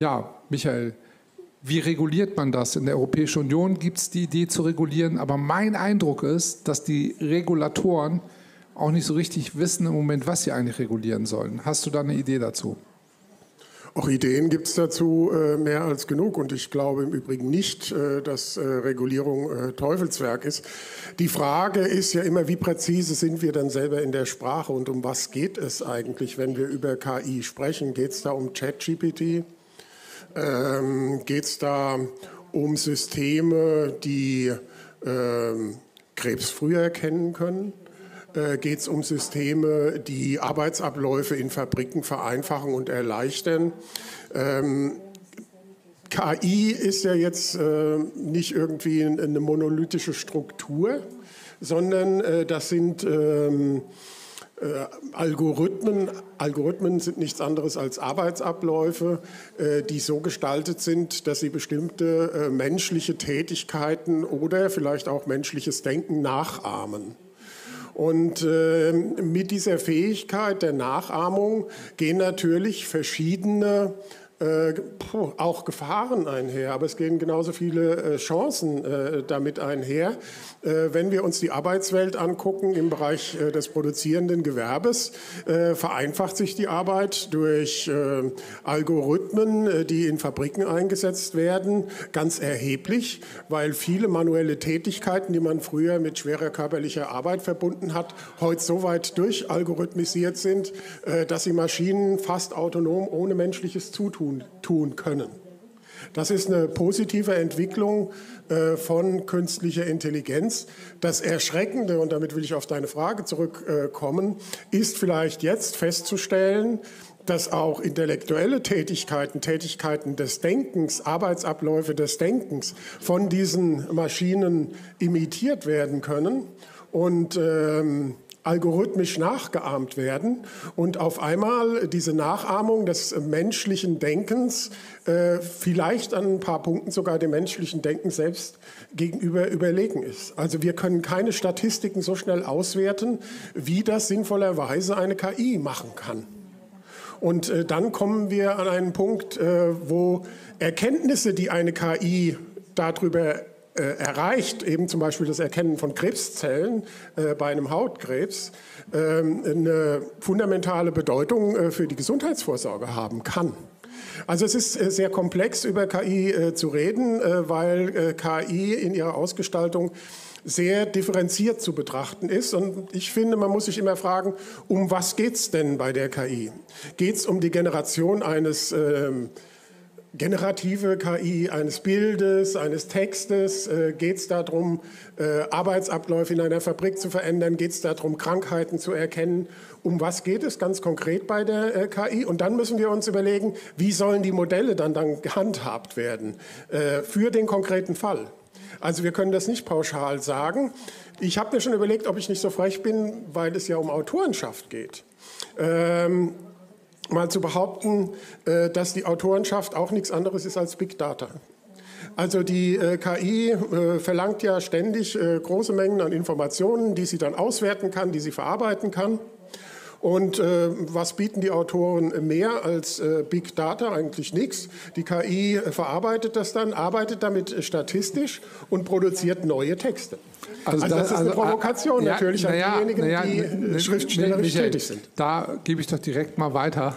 Ja, Michael, wie reguliert man das? In der Europäischen Union gibt es die Idee zu regulieren, aber mein Eindruck ist, dass die Regulatoren auch nicht so richtig wissen im Moment, was sie eigentlich regulieren sollen. Hast du da eine Idee dazu? Auch Ideen gibt es dazu äh, mehr als genug und ich glaube im Übrigen nicht, äh, dass äh, Regulierung äh, Teufelswerk ist. Die Frage ist ja immer, wie präzise sind wir dann selber in der Sprache und um was geht es eigentlich, wenn wir über KI sprechen? Geht es da um ChatGPT? Ähm, geht es da um Systeme, die ähm, Krebs früher erkennen können? Äh, geht es um Systeme, die Arbeitsabläufe in Fabriken vereinfachen und erleichtern. Ähm, KI ist ja jetzt äh, nicht irgendwie eine monolithische Struktur, sondern äh, das sind ähm, äh, Algorithmen. Algorithmen sind nichts anderes als Arbeitsabläufe, äh, die so gestaltet sind, dass sie bestimmte äh, menschliche Tätigkeiten oder vielleicht auch menschliches Denken nachahmen. Und äh, mit dieser Fähigkeit der Nachahmung gehen natürlich verschiedene äh, auch Gefahren einher, aber es gehen genauso viele äh, Chancen äh, damit einher. Äh, wenn wir uns die Arbeitswelt angucken im Bereich äh, des produzierenden Gewerbes, äh, vereinfacht sich die Arbeit durch Algorithmen, die in Fabriken eingesetzt werden, ganz erheblich, weil viele manuelle Tätigkeiten, die man früher mit schwerer körperlicher Arbeit verbunden hat, heute so weit durchalgorithmisiert sind, dass sie Maschinen fast autonom ohne menschliches Zutun tun können. Das ist eine positive Entwicklung äh, von künstlicher Intelligenz. Das Erschreckende, und damit will ich auf deine Frage zurückkommen, ist vielleicht jetzt festzustellen, dass auch intellektuelle Tätigkeiten, Tätigkeiten des Denkens, Arbeitsabläufe des Denkens von diesen Maschinen imitiert werden können. Und ähm, algorithmisch nachgeahmt werden und auf einmal diese Nachahmung des menschlichen Denkens äh, vielleicht an ein paar Punkten sogar dem menschlichen Denken selbst gegenüber überlegen ist. Also wir können keine Statistiken so schnell auswerten, wie das sinnvollerweise eine KI machen kann. Und äh, dann kommen wir an einen Punkt, äh, wo Erkenntnisse, die eine KI darüber erreicht, eben zum Beispiel das Erkennen von Krebszellen äh, bei einem Hautkrebs, äh, eine fundamentale Bedeutung äh, für die Gesundheitsvorsorge haben kann. Also es ist äh, sehr komplex über KI äh, zu reden, weil KI in ihrer Ausgestaltung sehr differenziert zu betrachten ist. Und ich finde, man muss sich immer fragen, um was geht es denn bei der KI? Geht es um die Generation eines ähm, generative KI eines Bildes, eines Textes? Äh, Geht es darum, äh, Arbeitsabläufe in einer Fabrik zu verändern? Geht es darum, Krankheiten zu erkennen? Um was geht es ganz konkret bei der äh, KI? Und dann müssen wir uns überlegen, wie sollen die Modelle dann, dann gehandhabt werden äh, für den konkreten Fall? Also wir können das nicht pauschal sagen. Ich habe mir schon überlegt, ob ich nicht so frech bin, weil es ja um Autorenschaft geht. Ähm, mal zu behaupten, äh, dass die Autorenschaft auch nichts anderes ist als Big Data. Also die äh, KI äh, verlangt ja ständig große Mengen an Informationen, die sie dann auswerten kann, die sie verarbeiten kann. Und äh, was bieten die Autoren mehr als äh, Big Data? Eigentlich nichts. Die KI verarbeitet das dann, arbeitet damit statistisch und produziert neue Texte. Also, also das, das, ist eine also, Provokation ja, natürlich an ja, diejenigen, ja, die schriftstellerisch tätig sind. Da gebe ich doch direkt mal weiter.